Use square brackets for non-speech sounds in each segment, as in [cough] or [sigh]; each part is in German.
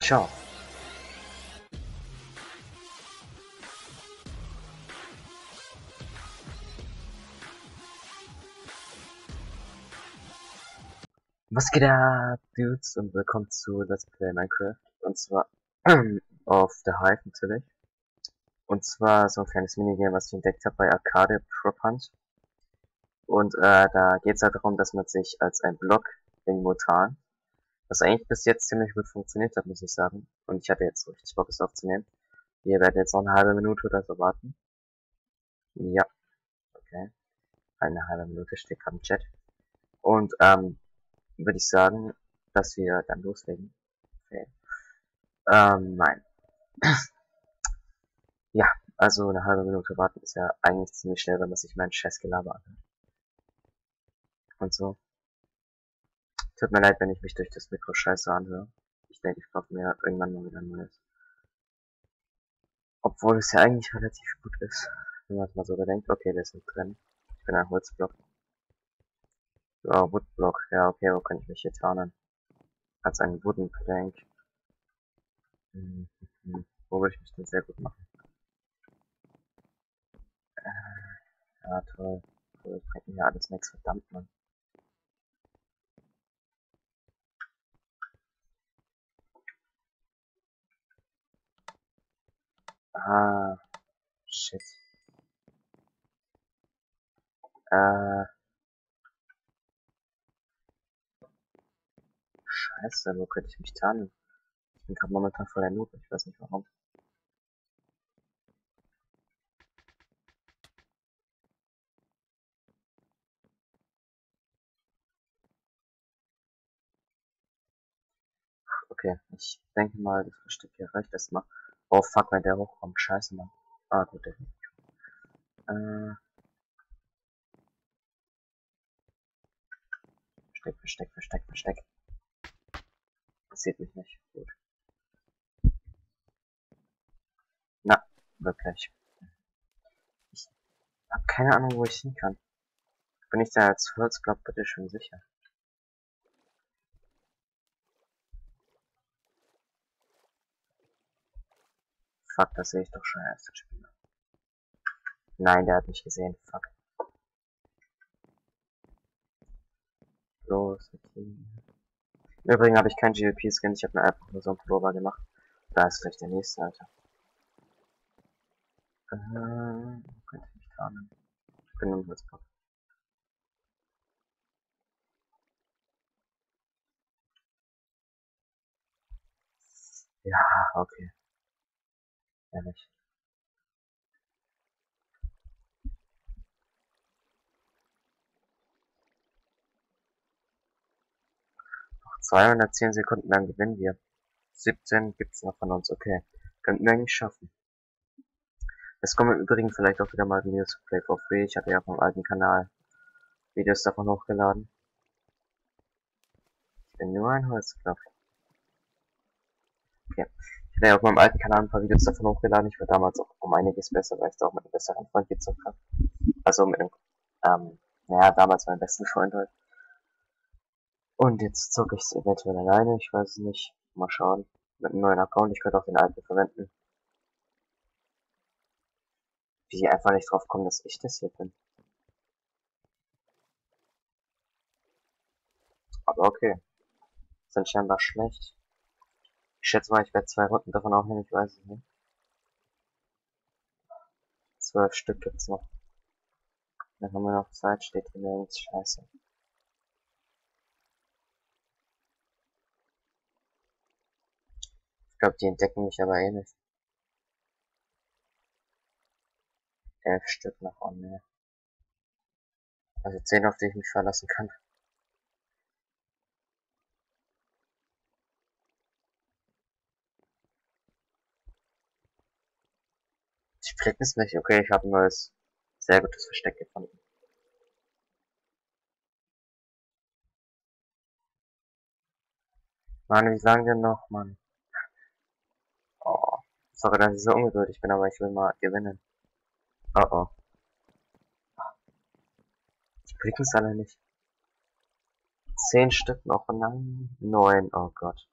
Ciao. Was geht ab, Dudes, und willkommen zu Let's Play Minecraft. Und zwar [clears throat] auf der Hive natürlich. Und zwar so ein kleines Minigame, was ich entdeckt habe bei Arcade Prop Hunt. Und äh, da geht es halt darum, dass man sich als ein Block in Mutan, was eigentlich bis jetzt ziemlich gut funktioniert hat, muss ich sagen. Und ich hatte jetzt richtig Bock, es aufzunehmen. Wir werden jetzt noch eine halbe Minute oder so warten. Ja. Okay. Eine halbe Minute steht gerade im Chat. Und ähm, würde ich sagen, dass wir dann loslegen. Okay. Ähm, nein. [clears throat] ja, also eine halbe Minute warten ist ja eigentlich ziemlich schnell, wenn man sich meinen Scheiß Gelaber anhört. Und so. Tut mir leid, wenn ich mich durch das Mikro scheiße anhöre. Ich denke, ich brauche mir irgendwann mal wieder ein neues. Obwohl es ja eigentlich relativ gut ist. Wenn man es mal so bedenkt. Okay, der ist nicht drin. Ich bin ein Holzblock. Ja, Woodblock. Ja, okay, wo kann ich mich hier tarnen? Als ein Wooden Plank. Hm. Wo würde ich mich denn sehr gut machen? Äh, ja, toll. Das bringt mir alles nichts, verdammt, Mann. Ah, shit. Äh. Scheiße, wo könnte ich mich tarnen? Ich bin gerade momentan voll der Noob, ich weiß nicht warum. Okay, ich denke mal, das Versteck hier reicht erstmal. Oh fuck, wenn der hochkommt, scheiße, Mann. Ah, gut, der Äh. Versteck, versteck, versteck, versteck. Das sieht mich nicht. Gut. Na, wirklich. Ich hab keine Ahnung, wo ich hin kann. Bin ich da als Holzblock bitte schön sicher? Fuck, das sehe ich doch schon erst Spieler. Nein, der hat mich gesehen. Fuck. Los, Im Übrigen habe ich kein GLP-Skin, ich habe mir einfach nur so einen Pullover gemacht. Da ist gleich der nächste, Alter. Äh, könnte ich mich tarnen. Ich bin ein Holzpop. Ja, okay. Ehrlich. Noch 210 Sekunden dann gewinnen wir. 17 gibt's noch von uns, okay. Könnten wir eigentlich schaffen. Es kommen im Übrigen vielleicht auch wieder mal Videos zu Play for Free. Ich hatte ja meinem alten Kanal Videos davon hochgeladen. Ich bin nur ein Holzknopf. Okay. Ich ja auf meinem alten Kanal ein paar Videos davon hochgeladen. Ich war damals auch um einiges besser, weil ich da auch mit einem besseren Freund gezockt habe. Also mit einem, ähm, naja, damals meinem besten Freund halt. Und jetzt zocke ich es eventuell alleine, ich weiß es nicht. Mal schauen. Mit einem neuen Account, ich könnte auch den alten verwenden. Wie ich einfach nicht drauf kommen, dass ich das hier bin. Aber okay. Sind scheinbar schlecht. Ich schätze mal, ich werde zwei Runden davon aufnehmen, ich weiß es nicht. Zwölf Stück gibt's noch. Dann haben wir noch Zeit, steht hier nirgends scheiße. Ich glaube, die entdecken mich aber eh nicht. Elf Stück noch on mehr. Also zehn, auf die ich mich verlassen kann. Flicken es nicht. Okay, ich habe ein neues, sehr gutes Versteck gefunden. Mann, wie sagen denn noch, Mann? Oh, sorry, dass ich so ungeduldig bin, aber ich will mal gewinnen. Oh oh. Die fliegen es alle nicht. Zehn Stück noch, nein, neun, oh Gott.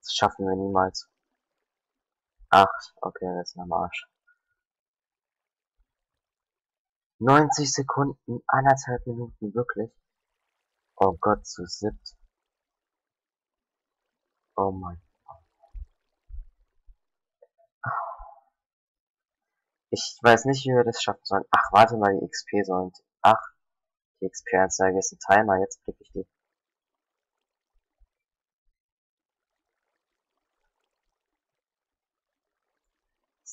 Das ist schaffen wir niemals. Ach, okay, das ist am Arsch. 90 Sekunden, anderthalb Minuten, wirklich. Oh Gott, zu siebt. Oh mein. Ich weiß nicht, wie wir das schaffen sollen. Ach, warte mal, die XP sollen. Ach, die XP-Anzeige ist ein Timer, jetzt klicke ich die.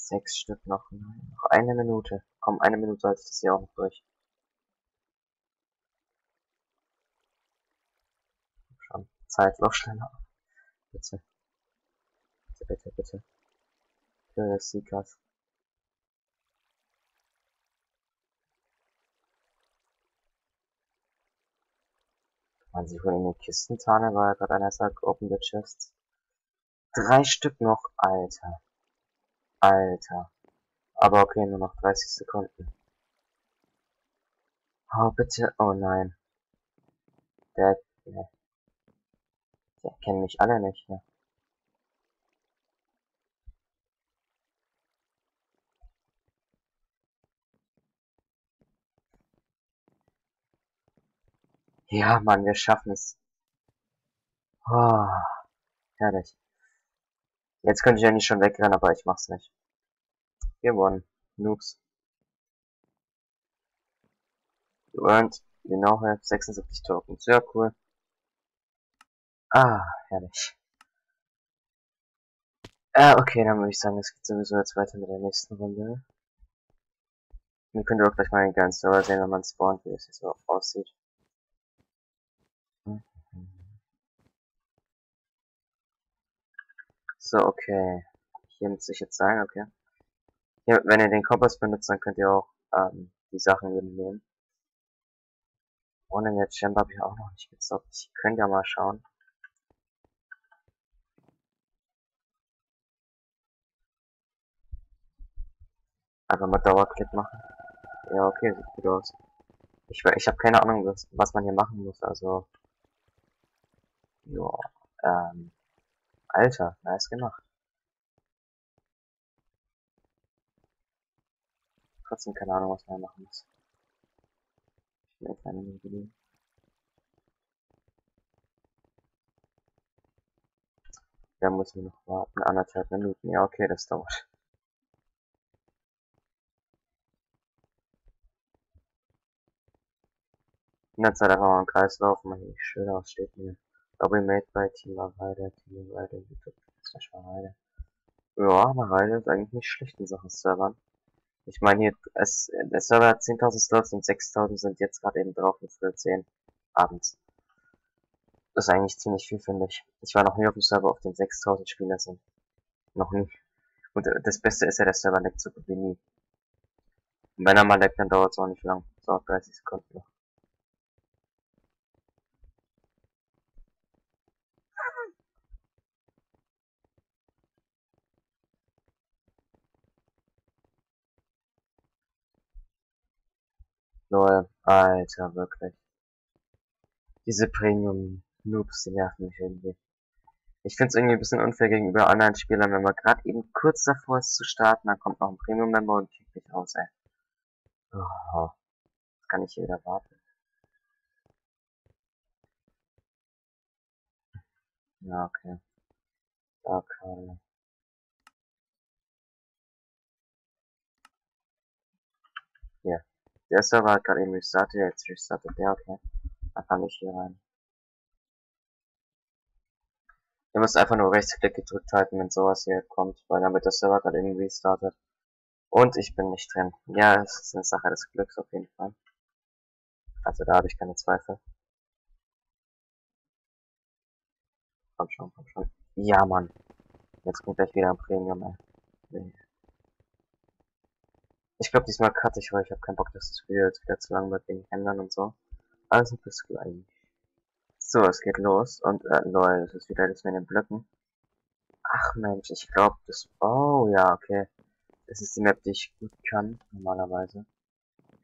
Sechs Stück noch. Nein, noch eine Minute. Komm, eine Minute ich das hier auch noch durch. Schon. Zeit, noch schneller. Bitte. Bitte, bitte, bitte. Für das Seekers. Man sich wohl in den Kisten tarnen, weil gerade einer sagt, open the chests. Drei Stück noch, Alter. Alter. Aber okay, nur noch 30 Sekunden. Oh, bitte. Oh nein. Der, der, der kennen mich alle nicht, ne? Ja, Mann, wir schaffen es. Oh, herrlich. Jetzt könnte ich ja nicht schon wegrennen, aber ich mach's nicht. Gewonnen. Noobs. You earned, you now have 76 Tokens. Sehr cool. Ah, herrlich. Ah, okay, dann würde ich sagen, es geht sowieso jetzt weiter mit der nächsten Runde. Wir können auch gleich mal den ganzen Server sehen, wenn man spawnt, wie es hier so aussieht. So, okay. Hier muss ich jetzt sein, okay. Hier, wenn ihr den Kompass benutzt, dann könnt ihr auch ähm, die Sachen eben nehmen. Ohne jetzt Chamber habe ich auch noch nicht gezockt. Ich könnte ja mal schauen. Einfach mal Dauerklick machen. Ja, okay, sieht gut aus. Ich, ich habe keine Ahnung, was, was man hier machen muss, also. Ja, ähm. Alter, nice gemacht. Trotzdem keine Ahnung, was man machen muss. Ich will keine Minute Da muss ich noch warten. Anderthalb Minuten. Ja, okay, das dauert. In der Zeit einfach mal im Kreis laufen, mal hier schön aus, steht mir. Lobby made by Team Mareide, Team Mareide, YouTube, slash Mareide. Ja, Mareide ist eigentlich nicht schlecht in Sachen Servern. Ich meine hier, es, der Server hat 10.000 Slots und 6.000 sind jetzt gerade eben drauf und früher 10 abends. Das ist eigentlich ziemlich viel, finde ich. Ich war noch nie auf dem Server, auf den 6.000 Spieler sind. Noch nie. Und äh, das Beste ist ja, der Server leckt so gut wie nie. Und wenn er mal leckt, dann dauert es auch nicht lang. So, 30 Sekunden noch. Lol, Alter, wirklich. Diese Premium-Noobs, die nerven mich irgendwie. Ich find's irgendwie ein bisschen unfair gegenüber anderen Spielern, wenn man gerade eben kurz davor ist zu starten, dann kommt noch ein Premium-Member und kickt mich raus, ey. Oh, das kann ich hier wieder warten. Ja, okay. Okay. Der Server hat gerade eben restartet, jetzt restartet der, okay. Dann kann ich hier rein. Ihr müsst einfach nur Rechtsklick gedrückt halten, wenn sowas hier kommt, weil damit der Server gerade eben restartet. Und ich bin nicht drin. Ja, es ist eine Sache des Glücks auf jeden Fall. Also da habe ich keine Zweifel. Komm schon, komm schon. Ja, Mann. Jetzt kommt gleich wieder ein Premium, ey. Nee. Ich glaube, diesmal cutte ich, weil ich habe keinen Bock, dass das Video jetzt wieder zu lang wird wegen Händlern und so. Also bis gleich. So, es geht los und äh, lol, das ist wieder das mit den Blöcken. Ach Mensch, ich glaube das... Oh ja, okay. Das ist die Map, die ich gut kann, normalerweise.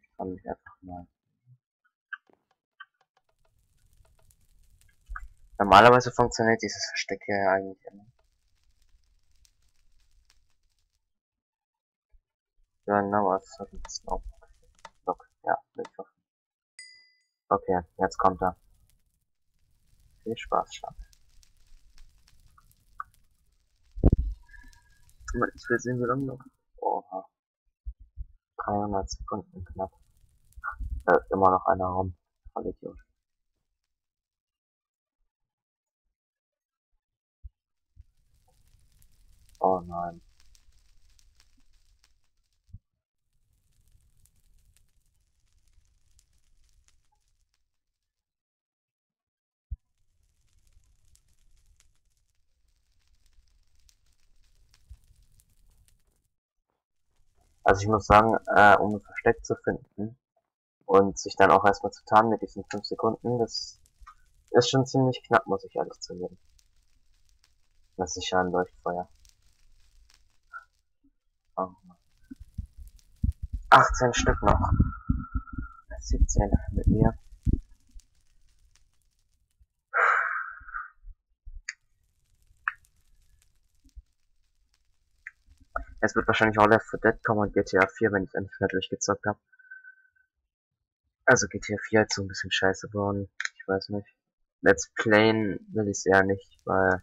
Ich kann mich einfach mal... Normalerweise funktioniert dieses Versteck hier eigentlich immer. Genau, was hat jetzt noch? Block, ja, Mittwoch. Okay, jetzt kommt er. Viel Spaß schon. Ich will sehen, wie lange noch. Oha. 300 Sekunden knapp. Da ist immer noch einer rum. Voll Idiot. Oh nein. Also ich muss sagen, äh, um ein Versteck zu finden und sich dann auch erstmal zu tarnen mit diesen 5 Sekunden, das ist schon ziemlich knapp, muss ich ehrlich zugeben. Das ist ja ein Leuchtfeuer. Oh. 18 Stück noch. 17 mit mir. Es wird wahrscheinlich auch Left 4 Dead kommen und GTA 4, wenn ich endlich mehr durchgezockt habe. Also GTA 4 hat so ein bisschen scheiße geworden. Ich weiß nicht. Let's Playen will ich eher nicht, weil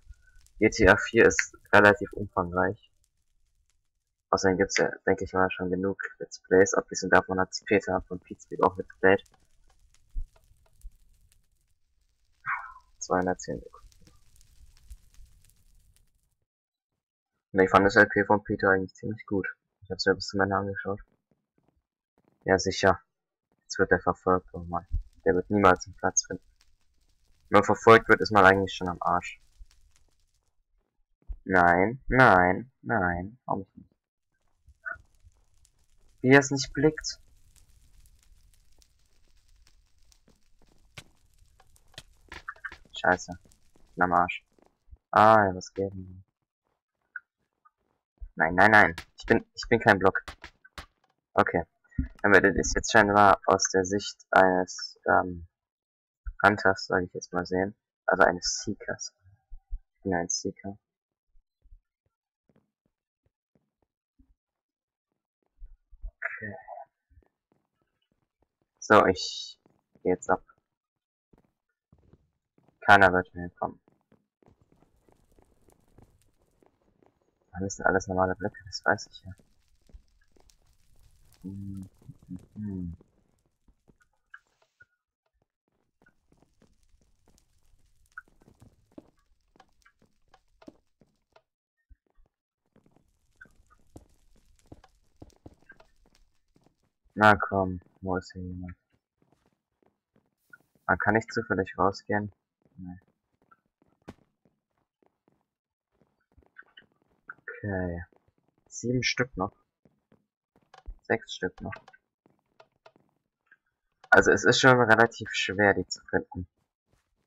GTA 4 ist relativ umfangreich. Außerdem gibt's ja, denke ich mal, schon genug Let's Plays. Abgesehen davon hat Peter von Pizza auch Let's Played. 210 Sekunden. Ne, ich fand das LP von Peter eigentlich ziemlich gut. Ich hab's ja bis zum Ende angeschaut. Ja, sicher. Jetzt wird er verfolgt, oh Mann. Der wird niemals einen Platz finden. Wenn man verfolgt wird, ist man eigentlich schon am Arsch. Nein, nein, nein, auch nicht. Wie er es nicht blickt. Scheiße. Am Arsch. Ah, ja, was geht denn? Nein, nein, nein. Ich bin, ich bin kein Block. Okay. Dann werdet ihr es jetzt scheinbar aus der Sicht eines ähm, Hunters, sage ich jetzt mal sehen. Also eines Seekers. Ich bin ein Seeker. Okay. So, ich gehe jetzt ab. Keiner wird mehr kommen. Das sind alles normale Blöcke, das weiß ich ja. Hm, hm, hm. Na komm, wo ist hier jemand? Man kann nicht zufällig rausgehen? Nee. Okay. Sieben Stück noch. Sechs Stück noch. Also es ist schon relativ schwer, die zu finden.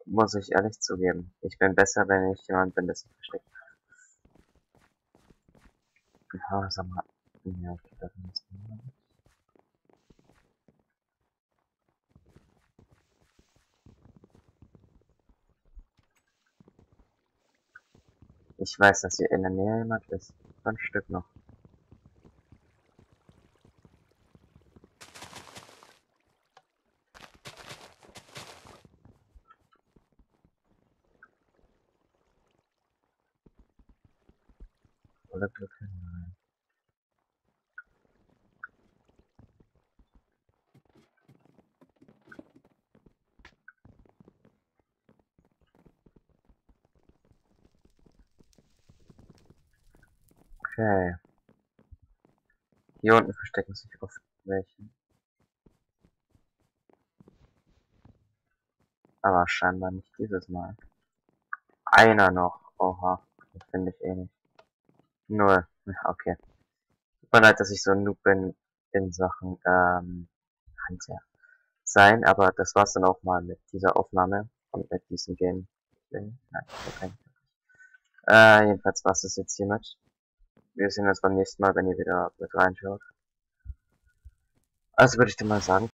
Muss ich ehrlich zugeben. Ich bin besser, wenn ich jemand bin, der sich versteckt. Ja, sag mal. Ja, okay, da ist Ich weiß, dass hier in der Nähe jemand ist. Ein Stück noch. Oder Glück hinein. Okay. Hier unten verstecken sich oft welche. Aber scheinbar nicht dieses Mal. Einer noch. Oha. Den finde ich eh nicht. Null. Okay. Tut mir leid, dass ich so ein Noob bin in Sachen ähm, Hunter sein, aber das war's dann auch mal mit dieser Aufnahme und mit diesem Game. Nein, okay. Äh, jedenfalls war's das jetzt hiermit. Wir sehen uns beim nächsten Mal, wenn ihr wieder mit reinschaut. Also würde ich dir mal sagen,